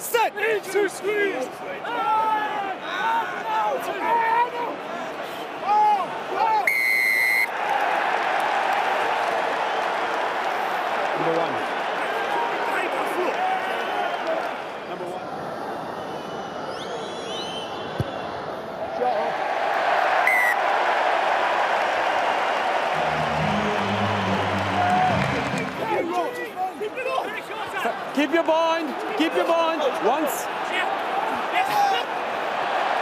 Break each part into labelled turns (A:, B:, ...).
A: set, to squeeze. Ah! Ah! Ah! Keep your bind. Keep your bind. Once.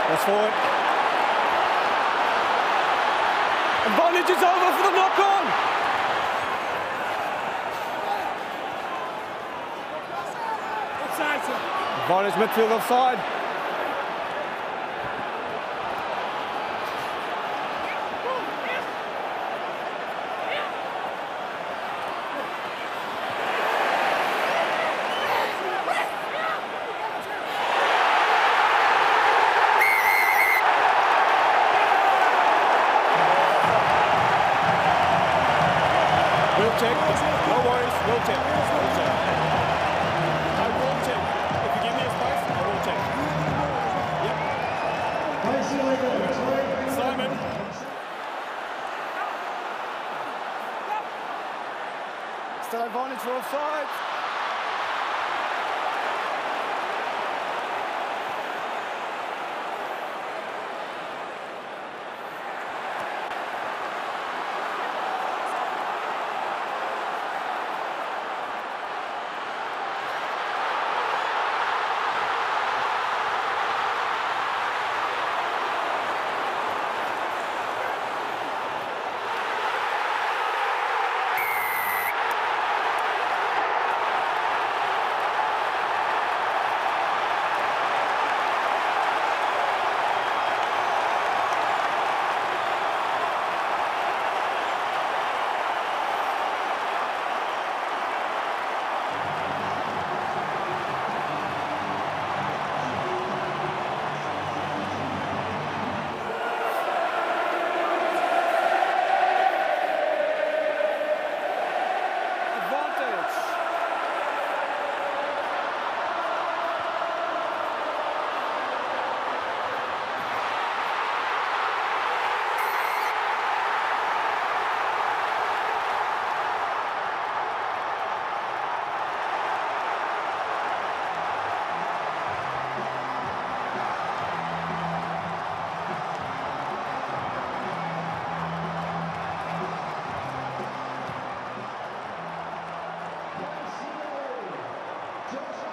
A: That's forward. Advantage is over for the knock on. Advantage midfield offside. We'll check. No worries. We'll check. We'll check. I will check. If you give me a space, I will check. Yep. Josh